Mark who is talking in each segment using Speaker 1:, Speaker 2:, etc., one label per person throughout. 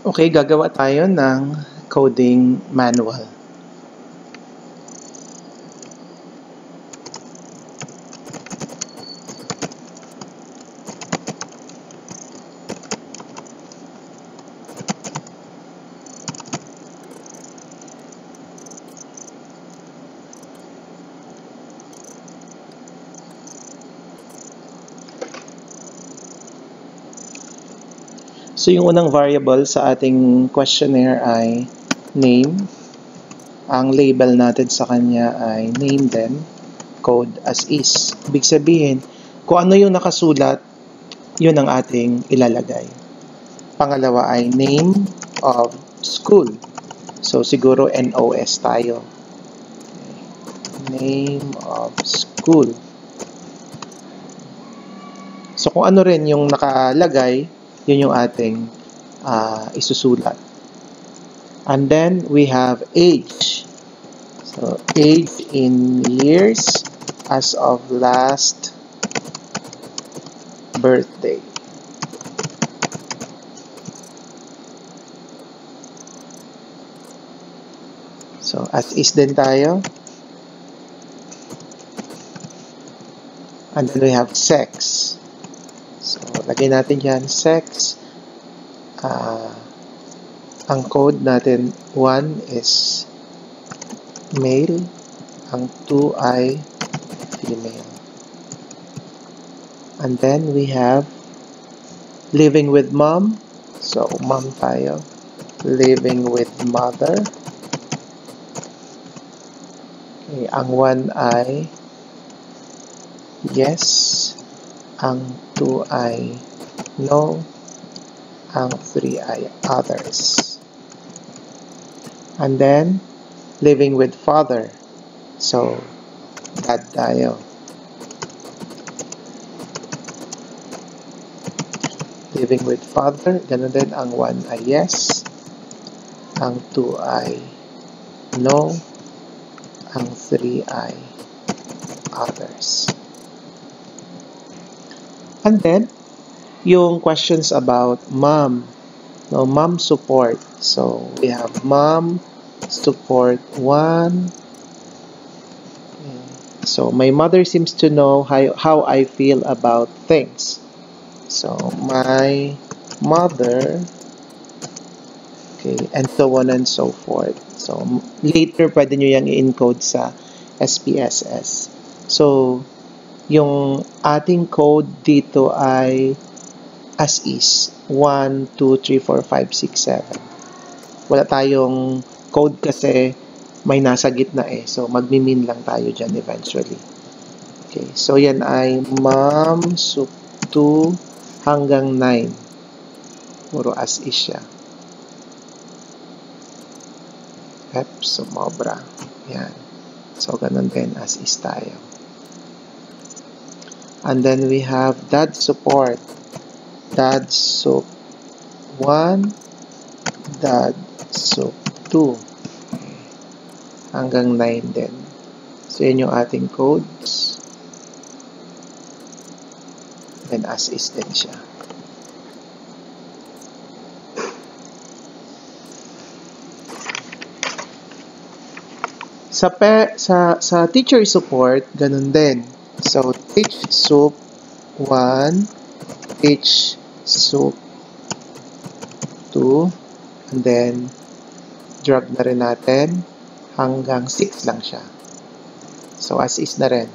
Speaker 1: Okay, gagawa tayo ng coding manual. So yung unang variable sa ating questionnaire ay name. Ang label natin sa kanya ay name din, code as is. Ibig sabihin, kung ano yung nakasulat, yun ang ating ilalagay. Pangalawa ay name of school. So siguro NOS tayo. Name of school. So kung ano rin yung nakalagay, yun yung ating uh, isusulat. And then we have age. So age in years as of last birthday. So as is din tayo. And then we have sex. Lagay natin yan, sex. Uh, ang code natin, 1 is male. Ang 2 ay female. And then we have living with mom. So, mom tayo. Living with mother. Okay, ang 1 ay yes. Ang 2 ay no. Ang 3 ay others. And then, living with father. So, dad tayo. Living with father, ganun din ang 1 ay yes. Ang 2 ay no. Ang 3 ay others. Then, yung questions about mom. No, mom support. So, we have mom support 1. So, my mother seems to know how, how I feel about things. So, my mother, okay, and so on and so forth. So, later, pwede nyo yung i-encode sa SPSS. So, yung ating code dito ay as is. 1, 2, 3, 4, 5, 6, 7 wala tayong code kasi may nasa gitna eh. So magmimin lang tayo dyan eventually. Okay so yan ay mom soup 2 hanggang 9 puro as is siya. Pep sumobra. Yan. So ganun din as is tayo and then we have dad support. Dad soup 1 dad soup 2 hanggang 9 din. So yun yung ating codes. Then as is din siya. Sa pe, sa sa teacher support ganun din So, teach soup 1, teach soup 2, and then drag na rin natin hanggang 6 lang siya. So, as is na rin.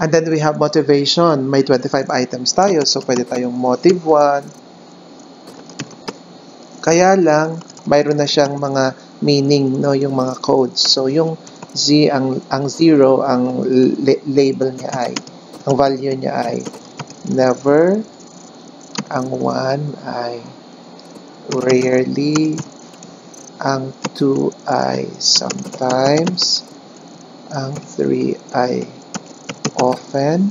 Speaker 1: And then we have motivation. May 25 items tayo. So, pwede tayong motive 1. Kaya lang, mayroon na siyang mga meaning, no, yung mga codes. So, yung Z, ang, ang 0, ang label niya ay, ang value niya ay never, ang 1 ay rarely, ang 2 ay sometimes, ang 3 ay often,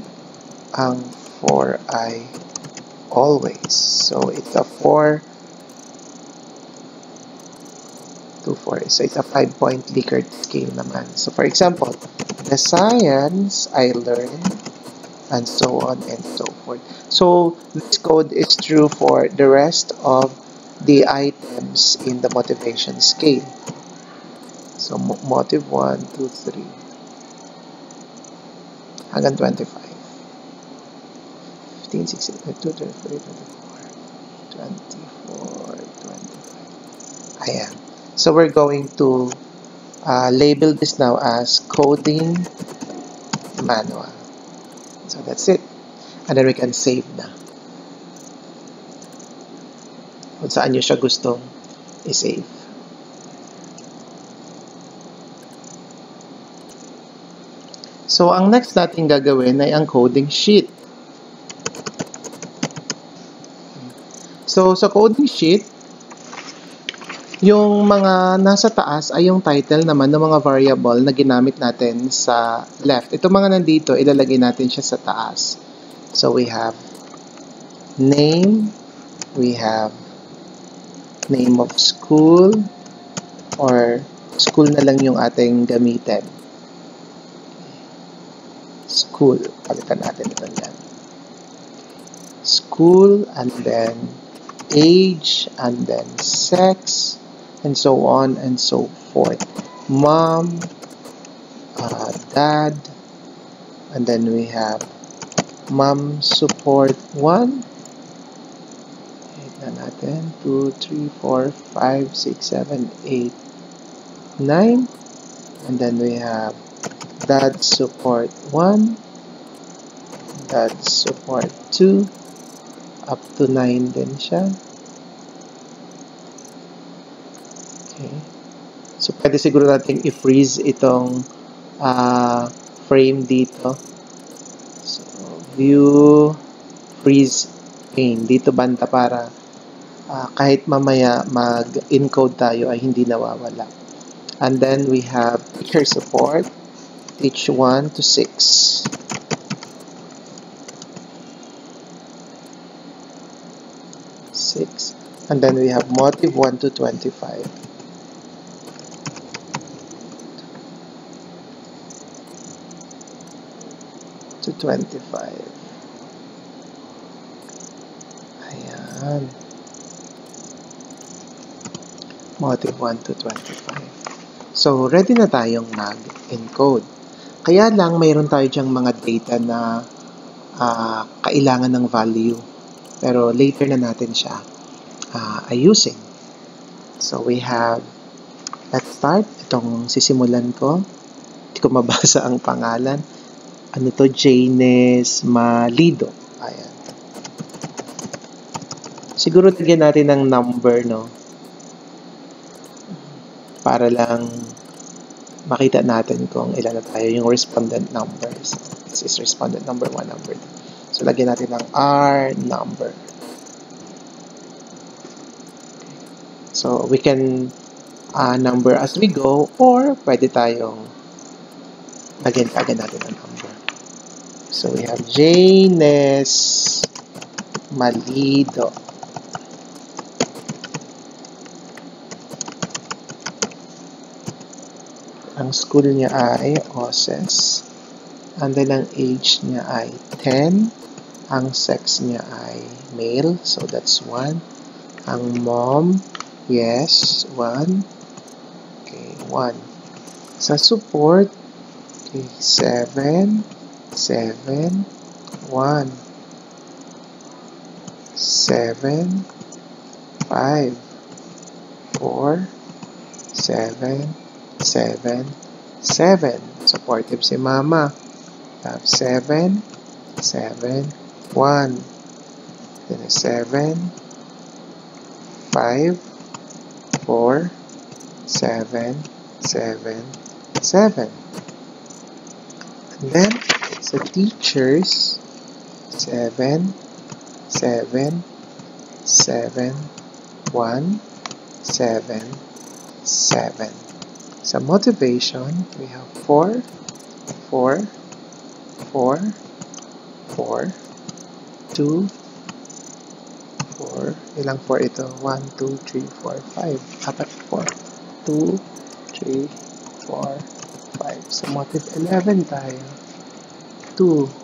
Speaker 1: ang 4 ay always. So, it's a 4 to 4. So, it's a 5-point Likert scale naman. So, for example, the science I learned and so on and so forth. So this code is true for the rest of the items in the motivation scale. So motive 1, 2, 3 hanggang 25. 15, 16, 22, 23, 24, 24, 25. Ayan. So we're going to uh, label this now as coding manual. So that's it. And then we can save na. Kung saan nyo siya gustong i-save. So, ang next natin gagawin ay ang coding sheet. So, sa coding sheet, yung mga nasa taas ay yung title naman ng mga variable na ginamit natin sa left. Ito mga nandito, ilalagay natin siya sa taas. So, we have name, we have name of school, or school na lang yung ating gamitin. School. Palitan natin ito yan. School, and then age, and then sex, and so on and so forth. Mom, uh, dad, and then we have mom support 1. Wait na natin. 2, 3, 4, 5, 6, 7, 8, 9. And then we have dad support 1, dad support 2, up to 9 din siya. So, pwede siguro natin i-freeze itong uh, frame dito. So, view, freeze pane. Dito banda para uh, kahit mamaya mag-encode tayo ay hindi nawawala. And then we have teacher support, teach 1 to 6. Six. And then we have motive 1 to 25. 25. Ayan. Motive 1 to 25. So, ready na tayong mag-encode. Kaya lang, mayroon tayo dyang mga data na uh, kailangan ng value. Pero later na natin siya uh, ayusin. So, we have, let's start. Itong sisimulan ko. Hindi ko mabasa ang pangalan ano to, Janes Malido. Ayan. Siguro tigyan natin ng number, no? Para lang makita natin kung ilan na tayo yung respondent numbers. This is respondent number 1, number 2. So, lagyan natin ng R number. So, we can uh, number as we go or pwede tayong lagyan kagad natin ng number. So we have Janes Malido. Ang school niya ay OSES. And then ang age niya ay 10. Ang sex niya ay male. So that's 1. Ang mom, yes, 1. Okay, 1. Sa support, okay, 7 seven, one, seven, five, four, seven, seven, seven. Supportive si mama. Have seven, seven, one. Then seven, five, four, seven, seven, seven. And then So, teachers, 7, 7, 7, 1, 7, 7. Sa motivation, we have 4, 4, 4, 4, 2, 4. Ilang 4 ito? 1, 2, 3, 4, 5. Apat 4. 2, 3, 4, 5. Sa motive 11 tayo. 2